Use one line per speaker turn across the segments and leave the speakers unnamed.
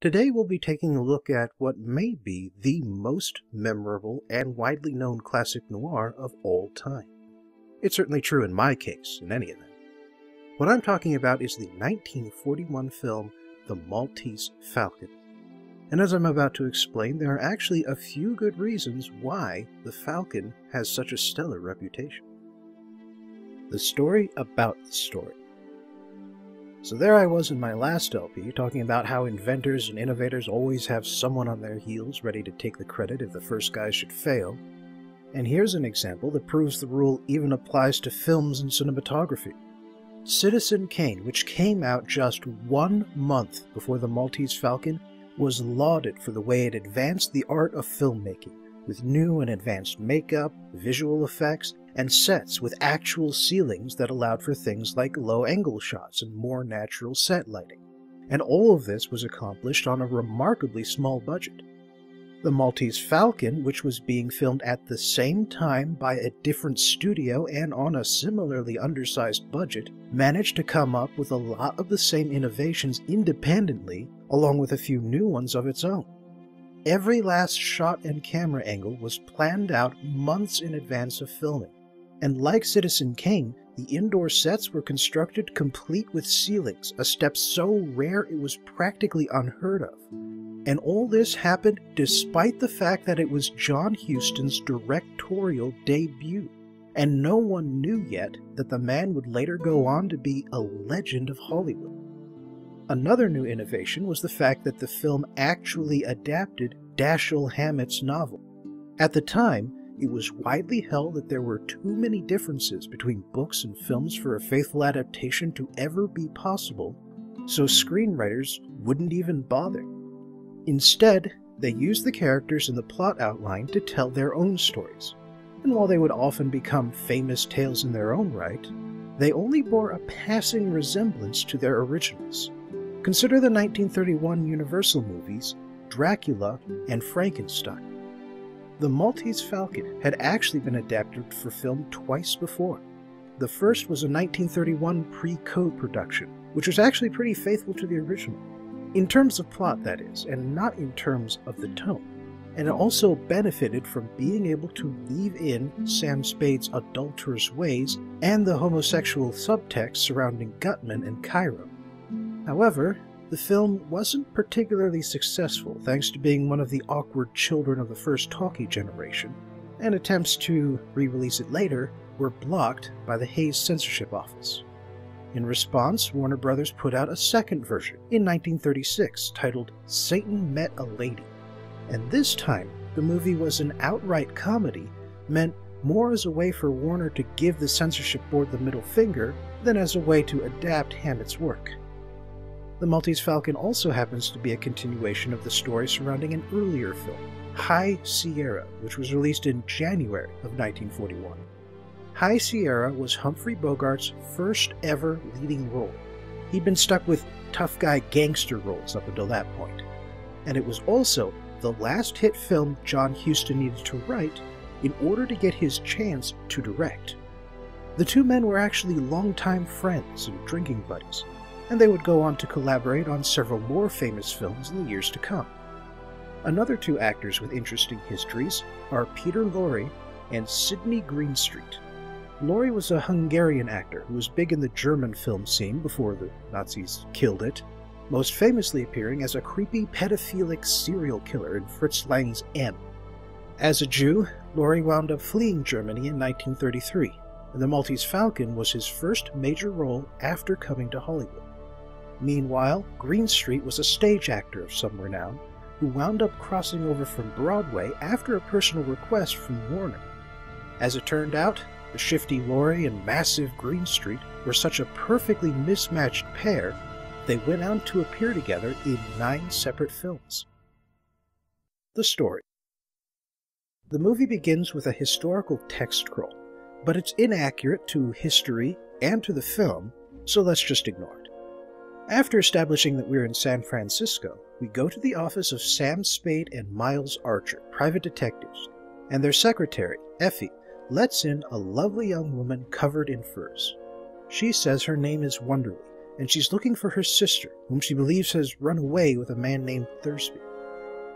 Today we'll be taking a look at what may be the most memorable and widely known classic noir of all time. It's certainly true in my case, in any event. What I'm talking about is the 1941 film The Maltese Falcon. And as I'm about to explain, there are actually a few good reasons why the Falcon has such a stellar reputation. The story about the story. So there I was in my last LP, talking about how inventors and innovators always have someone on their heels ready to take the credit if the first guy should fail. And here's an example that proves the rule even applies to films and cinematography. Citizen Kane, which came out just one month before The Maltese Falcon, was lauded for the way it advanced the art of filmmaking, with new and advanced makeup, visual effects, and sets with actual ceilings that allowed for things like low angle shots and more natural set lighting. And all of this was accomplished on a remarkably small budget. The Maltese Falcon, which was being filmed at the same time by a different studio and on a similarly undersized budget, managed to come up with a lot of the same innovations independently, along with a few new ones of its own. Every last shot and camera angle was planned out months in advance of filming, and like Citizen Kane, the indoor sets were constructed complete with ceilings, a step so rare it was practically unheard of. And all this happened despite the fact that it was John Huston's directorial debut, and no one knew yet that the man would later go on to be a legend of Hollywood. Another new innovation was the fact that the film actually adapted Dashiell Hammett's novel. At the time, it was widely held that there were too many differences between books and films for a faithful adaptation to ever be possible, so screenwriters wouldn't even bother. Instead, they used the characters in the plot outline to tell their own stories, and while they would often become famous tales in their own right, they only bore a passing resemblance to their originals. Consider the 1931 Universal movies Dracula and Frankenstein. The Maltese Falcon had actually been adapted for film twice before. The first was a 1931 pre code production, which was actually pretty faithful to the original. In terms of plot, that is, and not in terms of the tone. And it also benefited from being able to weave in Sam Spade's adulterous ways and the homosexual subtext surrounding Gutman and Cairo. However, the film wasn't particularly successful thanks to being one of the awkward children of the first talkie generation, and attempts to re release it later were blocked by the Hays Censorship Office. In response, Warner Brothers put out a second version in 1936 titled Satan Met a Lady, and this time the movie was an outright comedy meant more as a way for Warner to give the censorship board the middle finger than as a way to adapt Hammett's work. The Maltese Falcon also happens to be a continuation of the story surrounding an earlier film, High Sierra, which was released in January of 1941. High Sierra was Humphrey Bogart's first ever leading role. He'd been stuck with tough guy gangster roles up until that point, and it was also the last hit film John Huston needed to write in order to get his chance to direct. The two men were actually longtime friends and drinking buddies, and they would go on to collaborate on several more famous films in the years to come. Another two actors with interesting histories are Peter Lorre and Sidney Greenstreet. Lorre was a Hungarian actor who was big in the German film scene before the Nazis killed it, most famously appearing as a creepy pedophilic serial killer in Fritz Lang's M. As a Jew, Lorre wound up fleeing Germany in 1933, and The Maltese Falcon was his first major role after coming to Hollywood. Meanwhile, Greenstreet was a stage actor of some renown who wound up crossing over from Broadway after a personal request from Warner. As it turned out, the shifty Lorre and massive Greenstreet were such a perfectly mismatched pair, they went on to appear together in nine separate films. The story The movie begins with a historical text scroll, but it's inaccurate to history and to the film, so let's just ignore it. After establishing that we're in San Francisco, we go to the office of Sam Spade and Miles Archer, private detectives, and their secretary, Effie, lets in a lovely young woman covered in furs. She says her name is Wonderly, and she's looking for her sister, whom she believes has run away with a man named Thursby.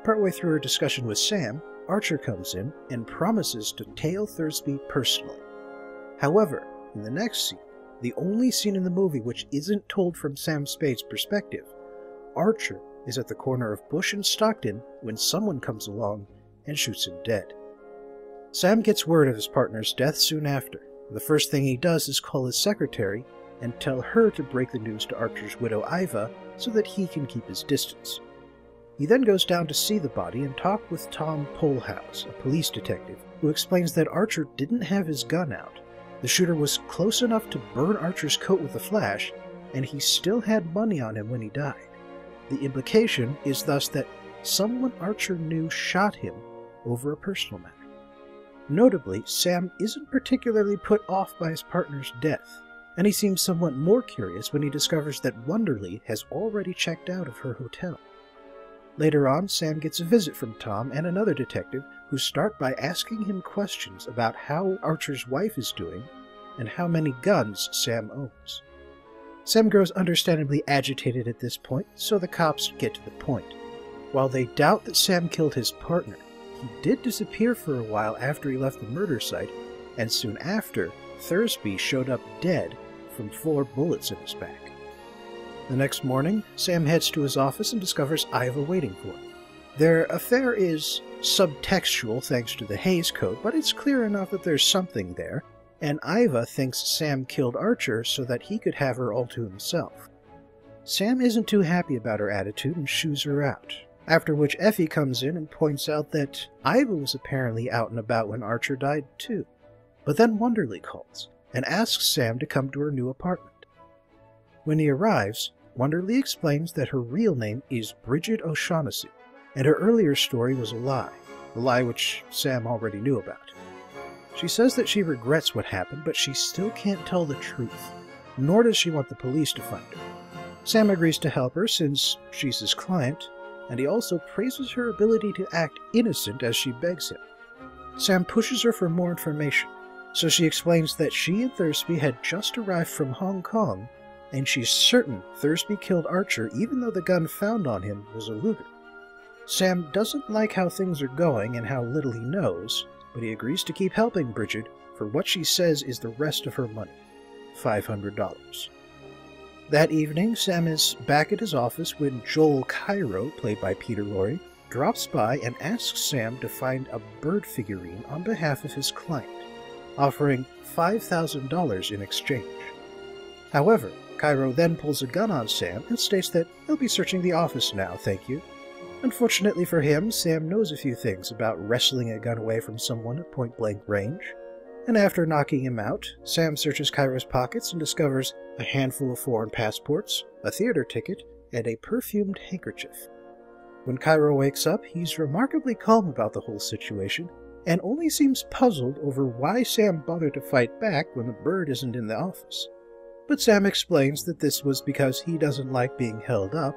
Partway through her discussion with Sam, Archer comes in and promises to tail Thursby personally. However, in the next scene, the only scene in the movie which isn't told from Sam Spade's perspective, Archer is at the corner of Bush and Stockton when someone comes along and shoots him dead. Sam gets word of his partner's death soon after. The first thing he does is call his secretary and tell her to break the news to Archer's widow Iva so that he can keep his distance. He then goes down to see the body and talk with Tom Polhaus, a police detective, who explains that Archer didn't have his gun out. The shooter was close enough to burn Archer's coat with a flash, and he still had money on him when he died. The implication is thus that someone Archer knew shot him over a personal matter. Notably, Sam isn't particularly put off by his partner's death, and he seems somewhat more curious when he discovers that Wonderly has already checked out of her hotel. Later on, Sam gets a visit from Tom and another detective who start by asking him questions about how Archer's wife is doing and how many guns Sam owns. Sam grows understandably agitated at this point, so the cops get to the point. While they doubt that Sam killed his partner, he did disappear for a while after he left the murder site, and soon after, Thursby showed up dead from four bullets in his back. The next morning, Sam heads to his office and discovers Iva waiting for him. Their affair is subtextual thanks to the Hays Code, but it's clear enough that there's something there, and Iva thinks Sam killed Archer so that he could have her all to himself. Sam isn't too happy about her attitude and shoos her out, after which Effie comes in and points out that Iva was apparently out and about when Archer died too. But then Wonderly calls and asks Sam to come to her new apartment. When he arrives, Wonderly explains that her real name is Brigid O'Shaughnessy, and her earlier story was a lie, a lie which Sam already knew about. She says that she regrets what happened, but she still can't tell the truth, nor does she want the police to find her. Sam agrees to help her since she's his client, and he also praises her ability to act innocent as she begs him. Sam pushes her for more information, so she explains that she and Thursby had just arrived from Hong Kong, and she's certain Thursby killed Archer even though the gun found on him was a Luger. Sam doesn't like how things are going and how little he knows, but he agrees to keep helping Brigid for what she says is the rest of her money $500. That evening, Sam is back at his office when Joel Cairo, played by Peter Lorre, drops by and asks Sam to find a bird figurine on behalf of his client, offering $5,000 in exchange. However, Cairo then pulls a gun on Sam and states that he'll be searching the office now, thank you, Unfortunately for him, Sam knows a few things about wrestling a gun away from someone at point blank range. And after knocking him out, Sam searches Cairo's pockets and discovers a handful of foreign passports, a theater ticket, and a perfumed handkerchief. When Cairo wakes up, he's remarkably calm about the whole situation and only seems puzzled over why Sam bothered to fight back when the bird isn't in the office. But Sam explains that this was because he doesn't like being held up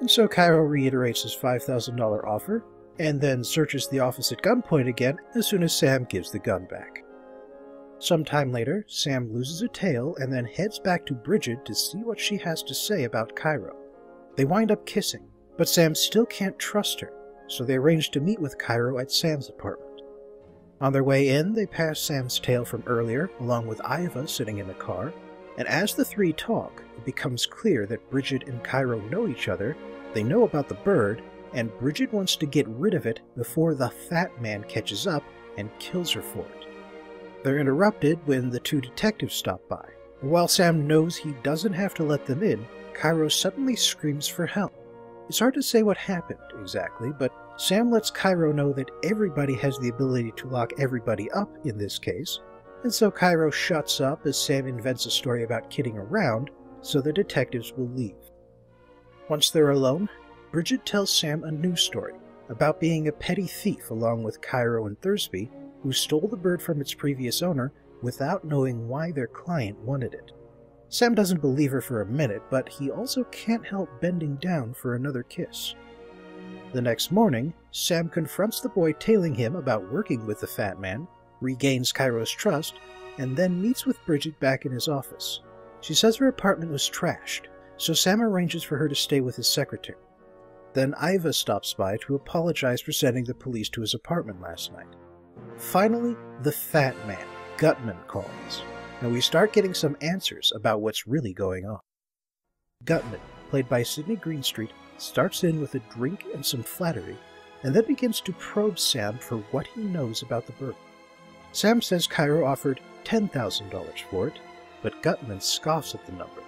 and so Cairo reiterates his $5,000 offer, and then searches the office at gunpoint again as soon as Sam gives the gun back. Sometime later, Sam loses a tail and then heads back to Brigid to see what she has to say about Cairo. They wind up kissing, but Sam still can't trust her, so they arrange to meet with Cairo at Sam's apartment. On their way in, they pass Sam's tail from earlier, along with Iva sitting in the car, and as the three talk, it becomes clear that Brigid and Cairo know each other, they know about the bird, and Brigid wants to get rid of it before the fat man catches up and kills her for it. They're interrupted when the two detectives stop by. While Sam knows he doesn't have to let them in, Cairo suddenly screams for help. It's hard to say what happened exactly, but Sam lets Cairo know that everybody has the ability to lock everybody up in this case, and so Cairo shuts up as Sam invents a story about kidding around so the detectives will leave. Once they're alone, Brigid tells Sam a new story about being a petty thief along with Cairo and Thursby, who stole the bird from its previous owner without knowing why their client wanted it. Sam doesn't believe her for a minute, but he also can't help bending down for another kiss. The next morning, Sam confronts the boy tailing him about working with the fat man regains Cairo's trust, and then meets with Brigid back in his office. She says her apartment was trashed, so Sam arranges for her to stay with his secretary. Then Iva stops by to apologize for sending the police to his apartment last night. Finally, the fat man, Gutman, calls, and we start getting some answers about what's really going on. Gutman, played by Sidney Greenstreet, starts in with a drink and some flattery, and then begins to probe Sam for what he knows about the bird. Sam says Cairo offered $10,000 for it, but Gutman scoffs at the number.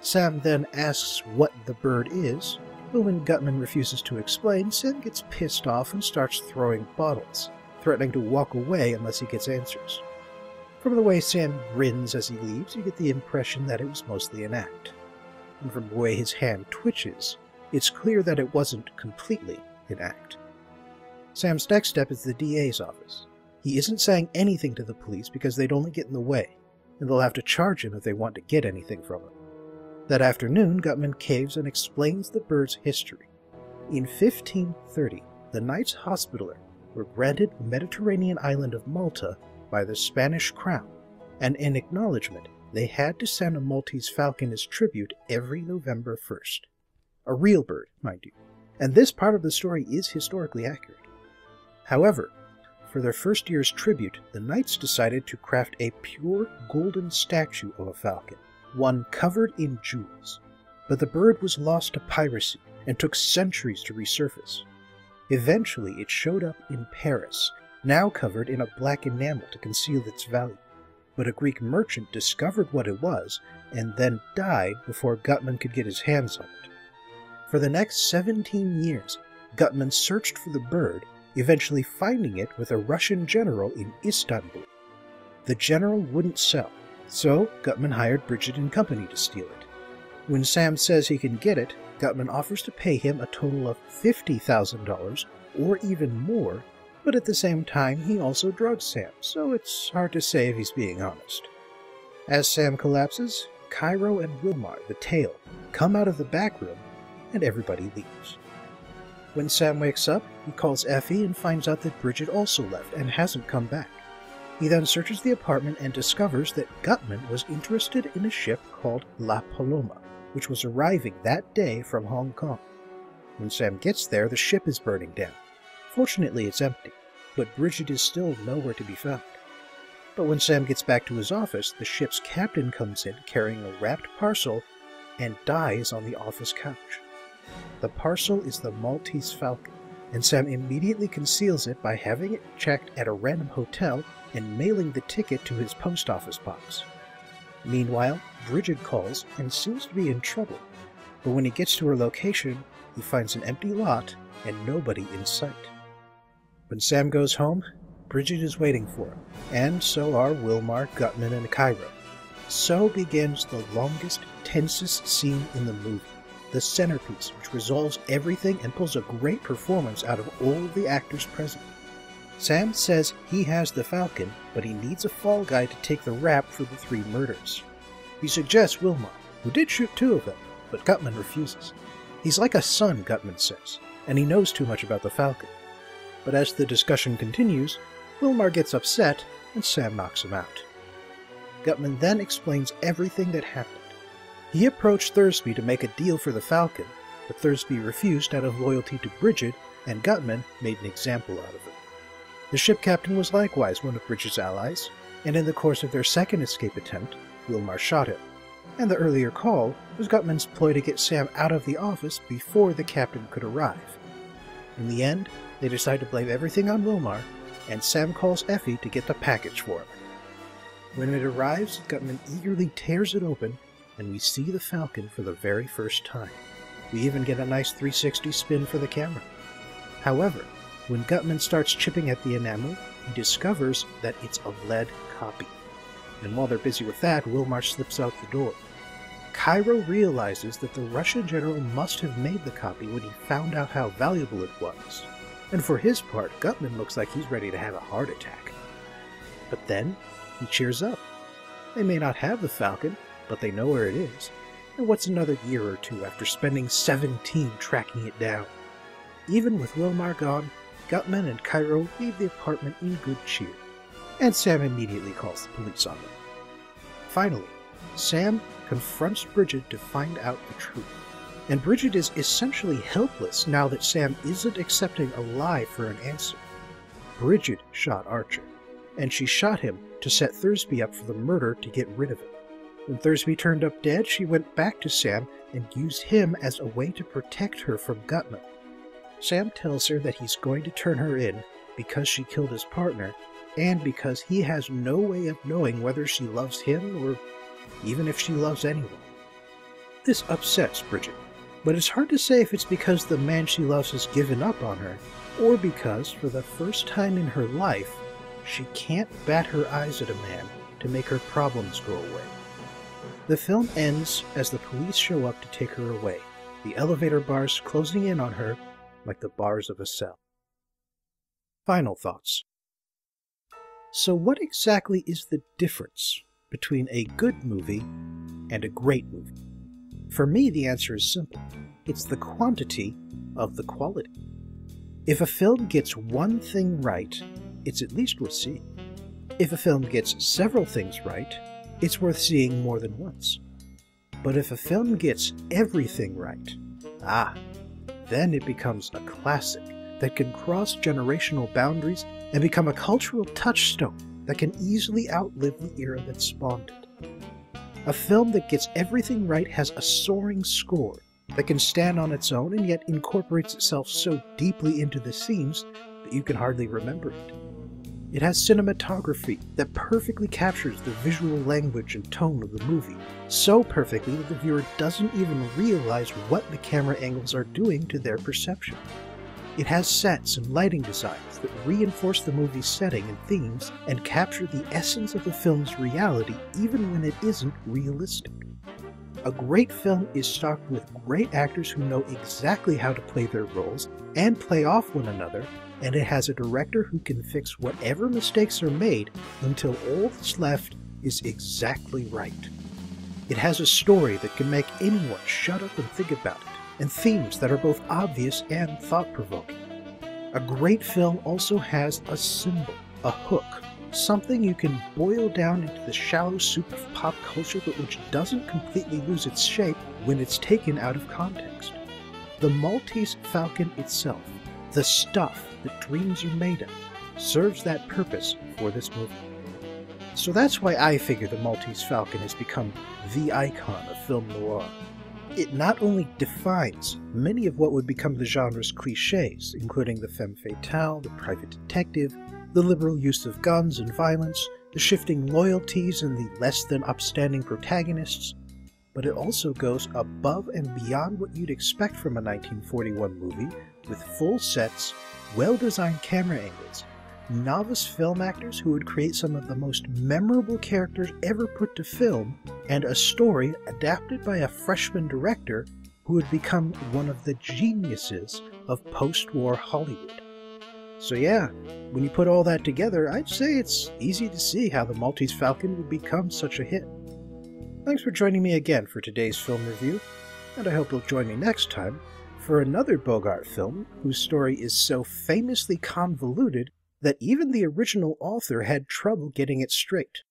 Sam then asks what the bird is, but when Gutman refuses to explain, Sam gets pissed off and starts throwing bottles, threatening to walk away unless he gets answers. From the way Sam grins as he leaves, you get the impression that it was mostly an act. And from the way his hand twitches, it's clear that it wasn't completely an act. Sam's next step is the DA's office. He isn't saying anything to the police because they'd only get in the way, and they'll have to charge him if they want to get anything from him. That afternoon, Gutman caves and explains the bird's history. In 1530, the Knights Hospitaller were granted the Mediterranean island of Malta by the Spanish crown, and in acknowledgement, they had to send a Maltese falcon as tribute every November 1st. A real bird, mind you, and this part of the story is historically accurate. However, for their first year's tribute, the Knights decided to craft a pure golden statue of a falcon one covered in jewels, but the bird was lost to piracy and took centuries to resurface. Eventually, it showed up in Paris, now covered in a black enamel to conceal its value. But a Greek merchant discovered what it was and then died before Gutman could get his hands on it. For the next 17 years, Gutman searched for the bird, eventually finding it with a Russian general in Istanbul. The general wouldn't sell, so Gutman hired Brigid and Company to steal it. When Sam says he can get it, Gutman offers to pay him a total of $50,000 or even more, but at the same time he also drugs Sam, so it's hard to say if he's being honest. As Sam collapses, Cairo and Wilmer, the tail, come out of the back room and everybody leaves. When Sam wakes up, he calls Effie and finds out that Brigid also left and hasn't come back. He then searches the apartment and discovers that Gutman was interested in a ship called La Paloma, which was arriving that day from Hong Kong. When Sam gets there, the ship is burning down. Fortunately, it's empty, but Brigid is still nowhere to be found. But when Sam gets back to his office, the ship's captain comes in carrying a wrapped parcel and dies on the office couch. The parcel is the Maltese Falcon, and Sam immediately conceals it by having it checked at a random hotel and mailing the ticket to his post office box. Meanwhile, Brigid calls and seems to be in trouble, but when he gets to her location, he finds an empty lot and nobody in sight. When Sam goes home, Brigid is waiting for him, and so are Wilmer, Gutman, and Cairo. So begins the longest, tensest scene in the movie, the centerpiece, which resolves everything and pulls a great performance out of all the actors present. Sam says he has the Falcon, but he needs a fall guy to take the rap for the three murders. He suggests Wilmer, who did shoot two of them, but Gutman refuses. He's like a son, Gutman says, and he knows too much about the Falcon. But as the discussion continues, Wilmer gets upset and Sam knocks him out. Gutman then explains everything that happened. He approached Thursby to make a deal for the Falcon, but Thursby refused out of loyalty to Brigid, and Gutman made an example out of him. The ship captain was likewise one of Brigid's allies, and in the course of their second escape attempt, Wilmer shot him. And the earlier call was Gutman's ploy to get Sam out of the office before the captain could arrive. In the end, they decide to blame everything on Wilmer, and Sam calls Effie to get the package for him. When it arrives, Gutman eagerly tears it open, and we see the Falcon for the very first time. We even get a nice 360 spin for the camera. However, when Gutman starts chipping at the enamel, he discovers that it's a lead copy. And while they're busy with that, Wilmer slips out the door. Cairo realizes that the Russian general must have made the copy when he found out how valuable it was. And for his part, Gutman looks like he's ready to have a heart attack. But then, he cheers up. They may not have the Falcon, but they know where it is. And what's another year or two after spending 17 tracking it down? Even with Wilmer gone, Gutman and Cairo leave the apartment in good cheer, and Sam immediately calls the police on them. Finally, Sam, confronts Brigid to find out the truth. And Brigid is essentially helpless now that Sam isn't accepting a lie for an answer. Brigid shot Archer, and she shot him to set Thursby up for the murder to get rid of him. When Thursby turned up dead, she went back to Sam and used him as a way to protect her from Gutman. Sam tells her that he's going to turn her in because she killed his partner and because he has no way of knowing whether she loves him or even if she loves anyone. This upsets Brigid, but it's hard to say if it's because the man she loves has given up on her or because, for the first time in her life, she can't bat her eyes at a man to make her problems go away. The film ends as the police show up to take her away, the elevator bars closing in on her like the bars of a cell. Final thoughts. So, what exactly is the difference between a good movie and a great movie? For me, the answer is simple it's the quantity of the quality. If a film gets one thing right, it's at least worth seeing. If a film gets several things right, it's worth seeing more than once. But if a film gets everything right, ah, then it becomes a classic that can cross generational boundaries and become a cultural touchstone that can easily outlive the era that spawned it. A film that gets everything right has a soaring score that can stand on its own and yet incorporates itself so deeply into the scenes that you can hardly remember it. It has cinematography that perfectly captures the visual language and tone of the movie, so perfectly that the viewer doesn't even realize what the camera angles are doing to their perception. It has sets and lighting designs that reinforce the movie's setting and themes and capture the essence of the film's reality even when it isn't realistic. A great film is stocked with great actors who know exactly how to play their roles and play off one another, and it has a director who can fix whatever mistakes are made until all that's left is exactly right. It has a story that can make anyone shut up and think about it and themes that are both obvious and thought provoking. A great film also has a symbol, a hook, something you can boil down into the shallow soup of pop culture but which doesn't completely lose its shape when it's taken out of context. The Maltese Falcon itself, the stuff that dreams are made of, serves that purpose for this movie. So that's why I figure the Maltese Falcon has become the icon of film noir it not only defines many of what would become the genre's cliches, including the femme fatale, the private detective, the liberal use of guns and violence, the shifting loyalties and the less than upstanding protagonists, but it also goes above and beyond what you'd expect from a 1941 movie with full sets, well designed camera angles, novice film actors who would create some of the most memorable characters ever put to film, and a story adapted by a freshman director who would become one of the geniuses of post war Hollywood. So, yeah, when you put all that together, I'd say it's easy to see how the Maltese Falcon would become such a hit. Thanks for joining me again for today's film review, and I hope you'll join me next time for another Bogart film whose story is so famously convoluted that even the original author had trouble getting it straight.